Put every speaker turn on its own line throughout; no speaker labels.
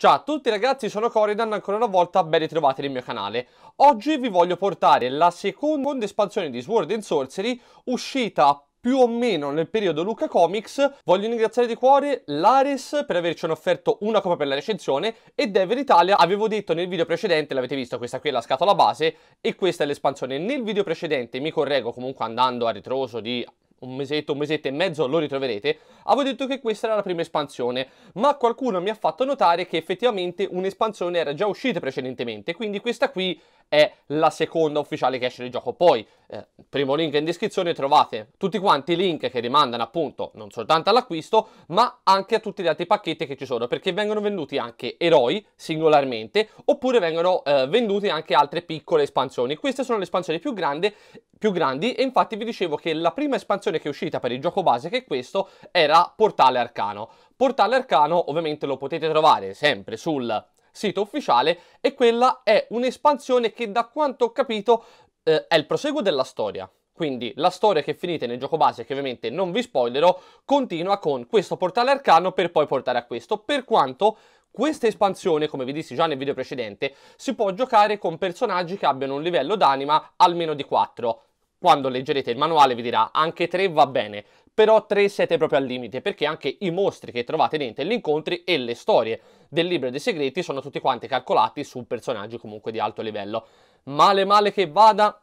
Ciao a tutti ragazzi, sono Coridan, ancora una volta ben ritrovati nel mio canale. Oggi vi voglio portare la seconda espansione di Sword and Sorcery, uscita più o meno nel periodo Luca Comics. Voglio ringraziare di cuore l'Ares per averci offerto una copia per la recensione e Dever Italia, avevo detto nel video precedente, l'avete visto, questa qui è la scatola base e questa è l'espansione. Nel video precedente, mi correggo comunque andando a ritroso di un mesetto, un mesetto e mezzo lo ritroverete, avevo detto che questa era la prima espansione, ma qualcuno mi ha fatto notare che effettivamente un'espansione era già uscita precedentemente, quindi questa qui è la seconda ufficiale che esce del gioco. Poi, eh, primo link in descrizione, trovate tutti quanti i link che rimandano appunto non soltanto all'acquisto, ma anche a tutti gli altri pacchetti che ci sono, perché vengono venduti anche eroi singolarmente, oppure vengono eh, venduti anche altre piccole espansioni. Queste sono le espansioni più grandi, più grandi e infatti vi dicevo che la prima espansione che è uscita per il gioco base, che è questo, era Portale Arcano. Portale Arcano ovviamente lo potete trovare sempre sul sito ufficiale e quella è un'espansione che da quanto ho capito eh, è il proseguo della storia. Quindi la storia che finite nel gioco base, che ovviamente non vi spoilerò, continua con questo portale arcano per poi portare a questo, per quanto questa espansione, come vi dissi già nel video precedente, si può giocare con personaggi che abbiano un livello d'anima almeno di 4. Quando leggerete il manuale vi dirà anche 3 va bene, però 3 siete proprio al limite, perché anche i mostri che trovate dentro gli incontri e le storie del libro dei segreti sono tutti quanti calcolati su personaggi comunque di alto livello. Male male che vada,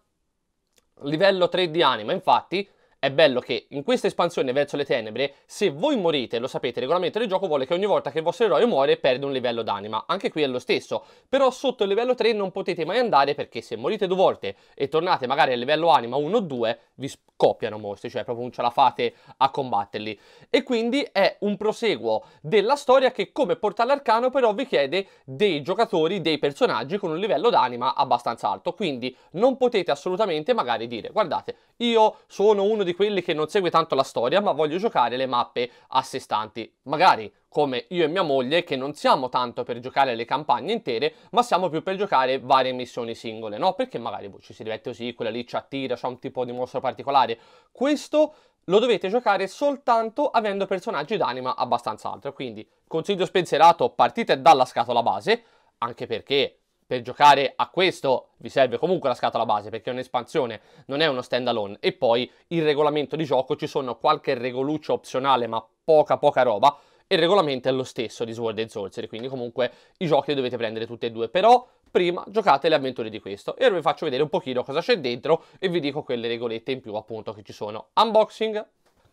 livello 3 di anima, infatti è bello che in questa espansione verso le tenebre, se voi morite, lo sapete, il regolamento del gioco vuole che ogni volta che il vostro eroe muore perde un livello d'anima. Anche qui è lo stesso. Però sotto il livello 3 non potete mai andare perché se morite due volte e tornate magari al livello anima 1 o 2, vi scoppiano mostri, cioè proprio non ce la fate a combatterli. E quindi è un proseguo della storia che come portale arcano però vi chiede dei giocatori, dei personaggi con un livello d'anima abbastanza alto. Quindi non potete assolutamente magari dire, guardate, io sono uno di quelli che non segue tanto la storia, ma voglio giocare le mappe a sé stanti. Magari come io e mia moglie, che non siamo tanto per giocare le campagne intere, ma siamo più per giocare varie missioni singole, no? Perché magari boh, ci si diverte così, quella lì ci attira, c'ha un tipo di mostro particolare. Questo lo dovete giocare soltanto avendo personaggi d'anima abbastanza alto. Quindi, consiglio spensierato, partite dalla scatola base, anche perché per giocare a questo vi serve comunque la scatola base perché è un'espansione, non è uno stand alone e poi il regolamento di gioco ci sono qualche regoluccio opzionale ma poca poca roba. E il regolamento è lo stesso di Sword and Sorcery, quindi comunque i giochi li dovete prendere tutti e due, però prima giocate le avventure di questo. E ora vi faccio vedere un pochino cosa c'è dentro e vi dico quelle regolette in più appunto che ci sono. Unboxing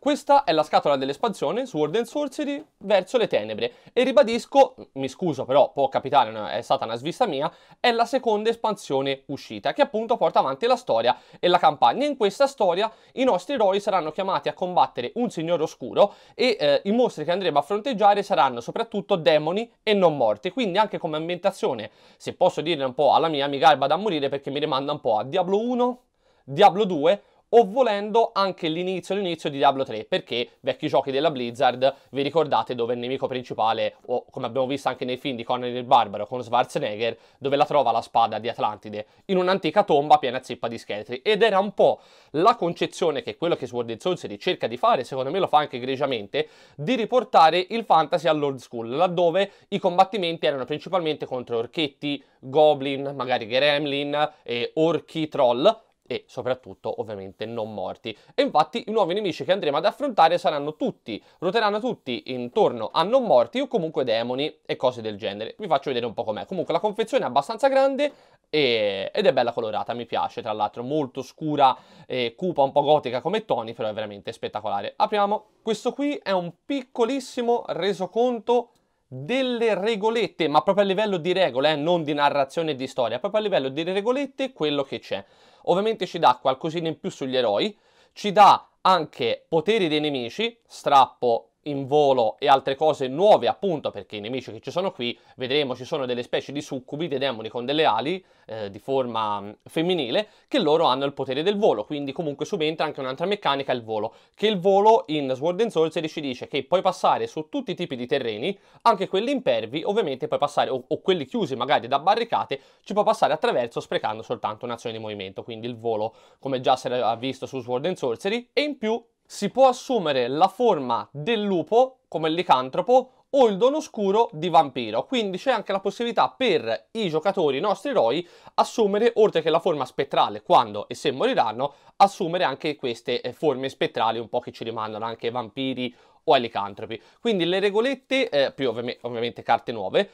questa è la scatola dell'espansione Sword and Sorcery verso le tenebre e ribadisco, mi scuso però può capitare, è stata una svista mia, è la seconda espansione uscita che appunto porta avanti la storia e la campagna. In questa storia i nostri eroi saranno chiamati a combattere un signore oscuro e eh, i mostri che andremo a fronteggiare saranno soprattutto demoni e non morti, quindi anche come ambientazione, se posso dire un po' alla mia, mi garba da morire perché mi rimanda un po' a Diablo 1, Diablo 2 o volendo anche l'inizio l'inizio di Diablo 3 perché vecchi giochi della Blizzard vi ricordate dove il nemico principale o come abbiamo visto anche nei film di Conan il Barbaro con Schwarzenegger dove la trova la spada di Atlantide in un'antica tomba piena zeppa di scheletri. Ed era un po' la concezione che quello che Sword and Sorcery cerca di fare secondo me lo fa anche egregiamente di riportare il fantasy all'old school laddove i combattimenti erano principalmente contro orchetti, goblin, magari gremlin, e orchi, troll e soprattutto ovviamente non morti. E infatti i nuovi nemici che andremo ad affrontare saranno tutti, ruoteranno tutti intorno a non morti o comunque demoni e cose del genere. Vi faccio vedere un po' com'è. Comunque la confezione è abbastanza grande e... ed è bella colorata, mi piace tra l'altro, molto scura e cupa, un po' gotica come toni, però è veramente spettacolare. Apriamo. Questo qui è un piccolissimo resoconto delle regolette, ma proprio a livello di regole, eh, non di narrazione e di storia, proprio a livello di regolette quello che c'è. Ovviamente ci dà qualcosina in più sugli eroi, ci dà anche poteri dei nemici, strappo in volo e altre cose nuove appunto perché i nemici che ci sono qui vedremo ci sono delle specie di succubi, dei demoni con delle ali eh, di forma mm, femminile che loro hanno il potere del volo quindi comunque subentra anche un'altra meccanica il volo che il volo in Sword and Sorcery ci dice che puoi passare su tutti i tipi di terreni anche quelli impervi ovviamente puoi passare o, o quelli chiusi magari da barricate ci puoi passare attraverso sprecando soltanto un'azione di movimento quindi il volo come già si era visto su Sword and Sorcery e in più si può assumere la forma del lupo come il licantropo o il dono oscuro di vampiro. Quindi c'è anche la possibilità per i giocatori, i nostri eroi, assumere, oltre che la forma spettrale, quando e se moriranno, assumere anche queste eh, forme spettrali un po' che ci rimandano anche vampiri o ai licantropi. Quindi le regolette, eh, più ovvi ovviamente carte nuove,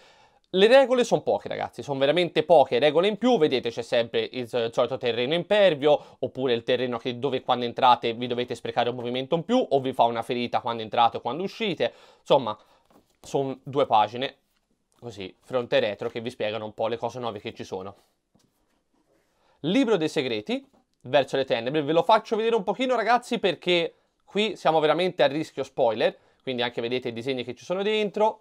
le regole sono poche ragazzi, sono veramente poche regole in più, vedete c'è sempre il, solito terreno impervio, oppure il terreno che, dove quando entrate vi dovete sprecare un movimento in più, o vi fa una ferita quando entrate o quando uscite, insomma, sono due pagine, così, fronte e retro, che vi spiegano un po' le cose nuove che ci sono. Libro dei segreti, verso le tenebre, ve lo faccio vedere un pochino ragazzi perché qui siamo veramente a rischio spoiler, quindi anche vedete i disegni che ci sono dentro,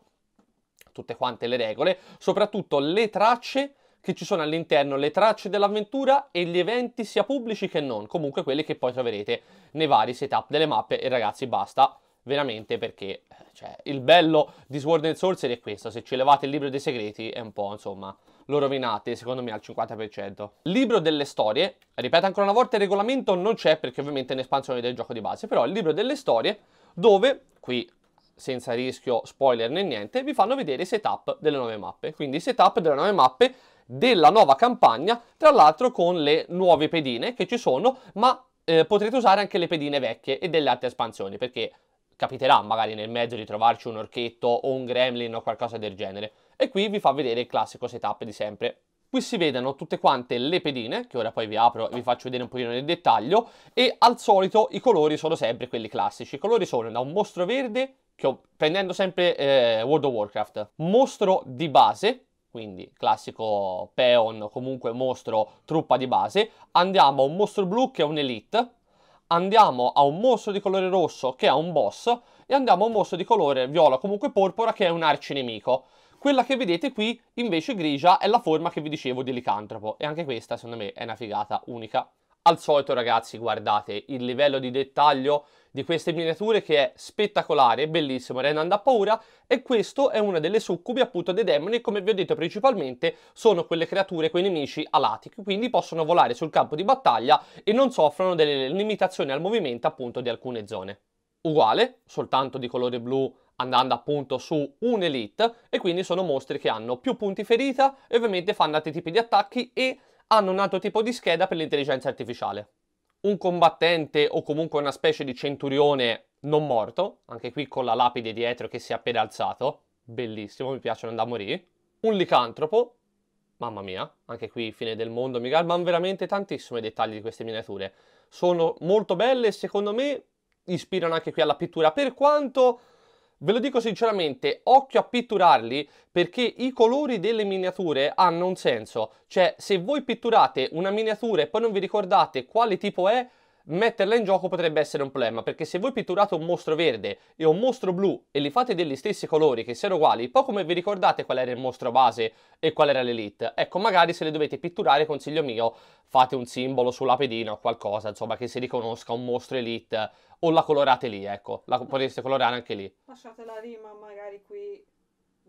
tutte quante le regole, soprattutto le tracce che ci sono all'interno, le tracce dell'avventura e gli eventi sia pubblici che non, comunque quelli che poi troverete nei vari setup delle mappe e ragazzi basta veramente perché cioè, il bello di Sword and Sorcery è questo, se ci levate il libro dei segreti è un po' insomma lo rovinate secondo me al 50%. Libro delle storie, ripeto ancora una volta il regolamento non c'è perché ovviamente è un'espansione del gioco di base, però il libro delle storie dove qui senza rischio spoiler né niente, vi fanno vedere i setup delle nuove mappe. Quindi i setup delle nuove mappe della nuova campagna, tra l'altro con le nuove pedine che ci sono, ma eh, potrete usare anche le pedine vecchie e delle altre espansioni, perché capiterà magari nel mezzo di trovarci un orchetto o un gremlin o qualcosa del genere. E qui vi fa vedere il classico setup di sempre. Qui si vedono tutte quante le pedine, che ora poi vi apro e vi faccio vedere un pochino nel dettaglio, e al solito i colori sono sempre quelli classici. I colori sono da un mostro verde, che ho, prendendo sempre eh, World of Warcraft, mostro di base, quindi classico peon, comunque mostro truppa di base, andiamo a un mostro blu che è un elite, andiamo a un mostro di colore rosso che è un boss, e andiamo a un mostro di colore viola, comunque porpora, che è un arcinemico. Quella che vedete qui, invece grigia, è la forma che vi dicevo di licantropo, e anche questa, secondo me, è una figata unica. Al solito, ragazzi, guardate il livello di dettaglio di queste miniature che è spettacolare, bellissimo, rende da paura e questo è una delle succubi appunto dei demoni come vi ho detto principalmente sono quelle creature, quei nemici alati che quindi possono volare sul campo di battaglia e non soffrono delle limitazioni al movimento appunto di alcune zone. Uguale, soltanto di colore blu andando appunto su un elite e quindi sono mostri che hanno più punti ferita e ovviamente fanno altri tipi di attacchi e hanno un altro tipo di scheda per l'intelligenza artificiale. Un combattente o comunque una specie di centurione non morto, anche qui con la lapide dietro che si è appena alzato, bellissimo, mi piacciono da morire, un licantropo, mamma mia, anche qui fine del mondo, mi galmano veramente tantissimo i dettagli di queste miniature, sono molto belle e secondo me ispirano anche qui alla pittura, per quanto Ve lo dico sinceramente, occhio a pitturarli perché i colori delle miniature hanno un senso. Cioè, se voi pitturate una miniatura e poi non vi ricordate quale tipo è, metterla in gioco potrebbe essere un problema, perché se voi pitturate un mostro verde e un mostro blu e li fate degli stessi colori che siano uguali, poi come vi ricordate qual era il mostro base e qual era l'elite, ecco magari se le dovete pitturare, consiglio mio, fate un simbolo sulla pedina o qualcosa, insomma, che si riconosca un mostro elite o la colorate lì, ecco, la potreste colorare anche lì.
Lasciate la rima magari qui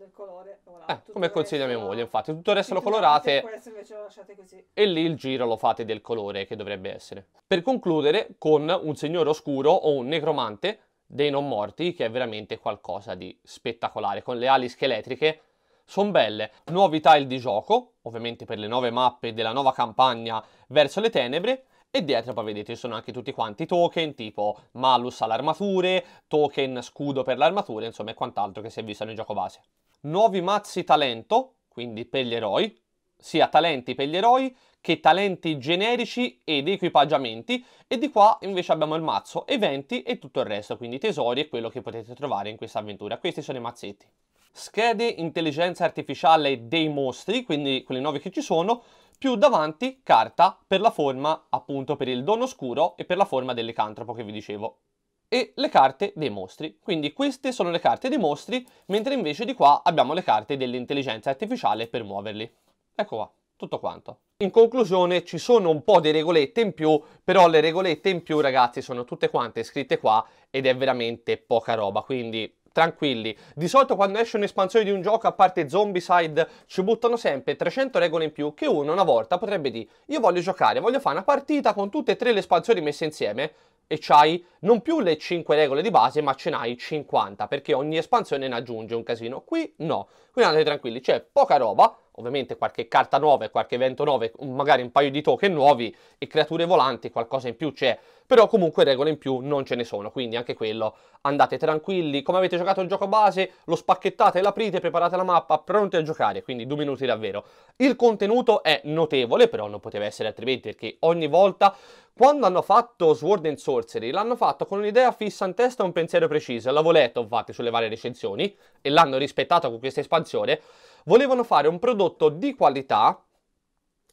del colore.
Voilà, eh, come consiglia mia moglie, infatti. Tutto il resto lo colorate.
Lo
e lì il giro lo fate del colore che dovrebbe essere. Per concludere con un signore oscuro o un necromante dei non morti, che è veramente qualcosa di spettacolare. Con le ali scheletriche. Sono belle. Nuovi tile di gioco, ovviamente per le nuove mappe della nuova campagna verso le tenebre. E dietro poi vedete ci sono anche tutti quanti token tipo malus all'armature, token scudo per l'armatura, insomma e quant'altro che si è visto nel gioco base nuovi mazzi talento, quindi per gli eroi, sia talenti per gli eroi che talenti generici ed equipaggiamenti e di qua invece abbiamo il mazzo eventi e tutto il resto, quindi tesori e quello che potete trovare in questa avventura. Questi sono i mazzetti. Schede intelligenza artificiale dei mostri, quindi quelli nuovi che ci sono, più davanti carta per la forma appunto per il dono oscuro e per la forma dell'icantropo che vi dicevo e le carte dei mostri. Quindi queste sono le carte dei mostri, mentre invece di qua abbiamo le carte dell'intelligenza artificiale per muoverli. Ecco qua, tutto quanto. In conclusione ci sono un po' di regolette in più, però le regolette in più ragazzi sono tutte quante scritte qua ed è veramente poca roba, quindi tranquilli. Di solito quando esce un'espansione di un gioco, a parte Zombicide, ci buttano sempre 300 regole in più che uno una volta potrebbe dire io voglio giocare, voglio fare una partita con tutte e tre le espansioni messe insieme e c'hai non più le 5 regole di base, ma ce n'hai 50, perché ogni espansione ne aggiunge un casino. Qui no, qui andate tranquilli, c'è poca roba, ovviamente qualche carta nuova qualche evento nuovo, magari un paio di token nuovi e creature volanti, qualcosa in più c'è, però comunque regole in più non ce ne sono, quindi anche quello. Andate tranquilli, come avete giocato il gioco base, lo spacchettate, l'aprite, preparate la mappa, pronti a giocare, quindi due minuti davvero. Il contenuto è notevole, però non poteva essere altrimenti, perché ogni volta quando hanno fatto Sword and Sorcery, l'hanno fatto con un'idea fissa in testa e un pensiero preciso. L'avevo letto, infatti, sulle varie recensioni, e l'hanno rispettato con questa espansione. Volevano fare un prodotto di qualità,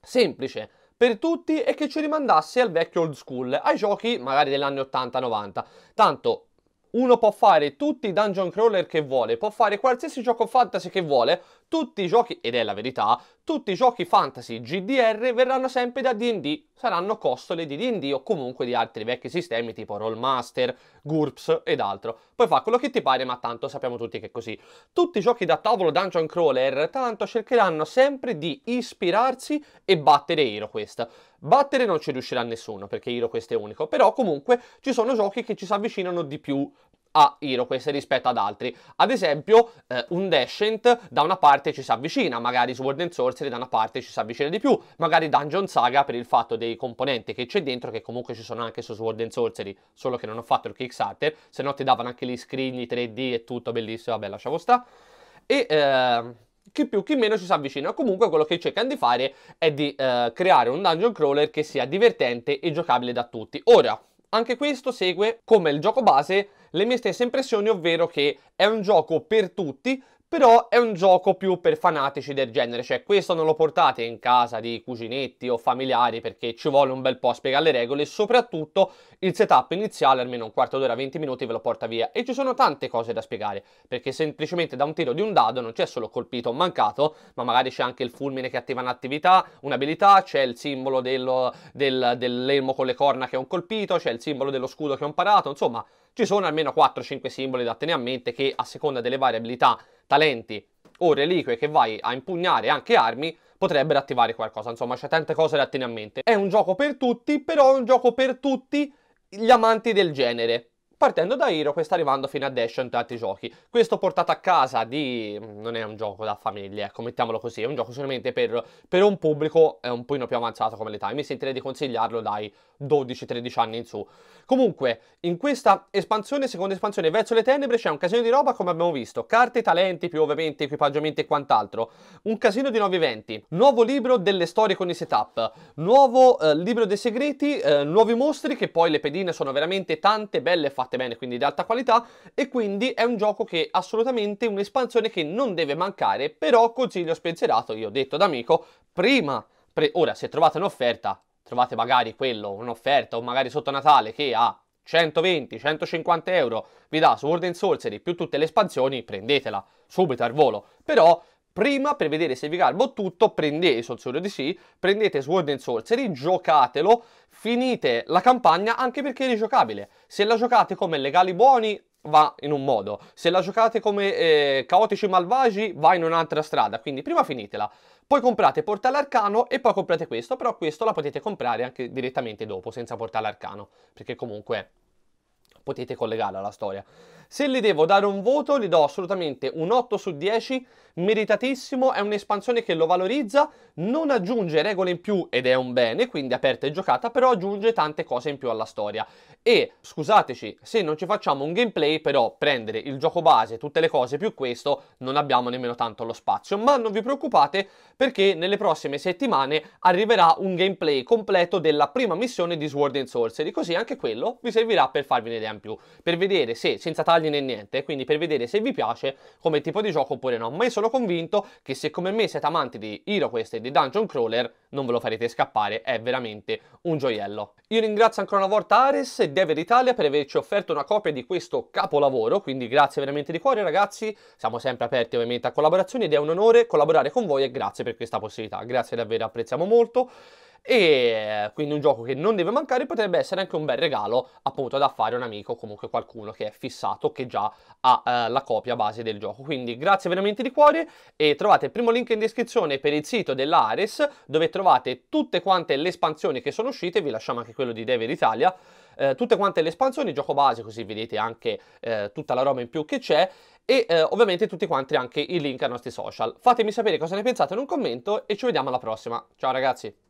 semplice, per tutti e che ci rimandasse al vecchio old school, ai giochi magari degli anni 80-90. Tanto uno può fare tutti i dungeon crawler che vuole, può fare qualsiasi gioco fantasy che vuole, tutti i giochi, ed è la verità, tutti i giochi fantasy GDR verranno sempre da D&D, saranno costole di D&D o comunque di altri vecchi sistemi tipo Rollmaster, GURPS ed altro. Poi fa quello che ti pare, ma tanto sappiamo tutti che è così. Tutti i giochi da tavolo dungeon crawler, tanto cercheranno sempre di ispirarsi e battere HeroQuest. Battere non ci riuscirà nessuno, perché HeroQuest è unico, però comunque ci sono giochi che ci si avvicinano di più a HeroQuest rispetto ad altri. Ad esempio, eh, un Descent da una parte ci si avvicina, magari Sword and Sorcery da una parte ci si avvicina di più, magari Dungeon Saga per il fatto dei componenti che c'è dentro, che comunque ci sono anche su Sword and Sorcery, solo che non ho fatto il Kickstarter, se no ti davano anche gli screen, 3D e tutto, bellissimo, vabbè lasciamo sta. E... Eh, chi più chi meno ci si avvicina. Comunque quello che cercano di fare è di eh, creare un dungeon crawler che sia divertente e giocabile da tutti. Ora, anche questo segue come il gioco base le mie stesse impressioni, ovvero che è un gioco per tutti, però è un gioco più per fanatici del genere, cioè questo non lo portate in casa di cuginetti o familiari perché ci vuole un bel po' a spiegare le regole e soprattutto il setup iniziale, almeno un quarto d'ora, 20 minuti ve lo porta via. E ci sono tante cose da spiegare perché semplicemente da un tiro di un dado non c'è solo colpito o mancato, ma magari c'è anche il fulmine che attiva un'attività, un'abilità, c'è il simbolo dello, del, dell'elmo con le corna che è un colpito, c'è il simbolo dello scudo che è un parato, insomma ci sono almeno 4-5 simboli da tenere a mente che a seconda delle varie abilità, talenti o reliquie che vai a impugnare, anche armi, potrebbero attivare qualcosa. Insomma, c'è tante cose da tenere a mente. È un gioco per tutti, però è un gioco per tutti gli amanti del genere. Partendo da Hero, sta arrivando fino a Dash e altri giochi. Questo portato a casa di... non è un gioco da famiglia, ecco, mettiamolo così. È un gioco solamente per, per un pubblico un po' più avanzato come l'età. Mi sentirei di consigliarlo dai 12-13 anni in su. Comunque, in questa espansione, seconda espansione verso le tenebre, c'è un casino di roba come abbiamo visto. Carte, talenti, più ovviamente equipaggiamenti e quant'altro. Un casino di nuovi eventi. Nuovo libro delle storie con i setup. Nuovo eh, libro dei segreti, eh, nuovi mostri che poi le pedine sono veramente tante, belle fatte bene, quindi di alta qualità. E quindi è un gioco che assolutamente un'espansione che non deve mancare, però consiglio spensierato, io ho detto d'amico, prima... Pre ora, se trovate un'offerta, trovate magari quello, un'offerta o magari sotto Natale che ha 120-150 euro vi dà Sword and Sorcery più tutte le espansioni, prendetela subito al volo. Però prima per vedere se vi garbo tutto prendete di sì, prendete Sword and Sorcery, giocatelo, finite la campagna anche perché è rigiocabile. Se la giocate come legali buoni va in un modo, se la giocate come eh, caotici malvagi va in un'altra strada, quindi prima finitela. Poi comprate Portale Arcano e poi comprate questo, però questo la potete comprare anche direttamente dopo, senza Portale Arcano, perché comunque potete collegarla alla storia. Se gli devo dare un voto, gli do assolutamente un 8 su 10, meritatissimo, è un'espansione che lo valorizza, non aggiunge regole in più ed è un bene, quindi aperta e giocata, però aggiunge tante cose in più alla storia. E, scusateci, se non ci facciamo un gameplay, però prendere il gioco base, tutte le cose più questo, non abbiamo nemmeno tanto lo spazio. Ma non vi preoccupate, perché nelle prossime settimane arriverà un gameplay completo della prima missione di Sword and Sorcery, così anche quello vi servirà per farvi un'idea più, per vedere se, senza tagli né niente, quindi per vedere se vi piace come tipo di gioco oppure no. Ma io sono convinto che se come me siete amanti di HeroQuest e di Dungeon Crawler, non ve lo farete scappare, è veramente un gioiello. Io ringrazio ancora una volta Ares e Dever Italia per averci offerto una copia di questo capolavoro, quindi grazie veramente di cuore ragazzi, siamo sempre aperti ovviamente a collaborazioni ed è un onore collaborare con voi e grazie per questa possibilità, grazie davvero, apprezziamo molto. E quindi un gioco che non deve mancare potrebbe essere anche un bel regalo appunto da fare un amico comunque qualcuno che è fissato che già ha eh, la copia base del gioco quindi grazie veramente di cuore e trovate il primo link in descrizione per il sito dell'Ares dove trovate tutte quante le espansioni che sono uscite vi lasciamo anche quello di Dever Italia eh, tutte quante le espansioni, gioco base, così vedete anche eh, tutta la roba in più che c'è e eh, ovviamente tutti quanti anche i link ai nostri social. Fatemi sapere cosa ne pensate in un commento e ci vediamo alla prossima. Ciao ragazzi!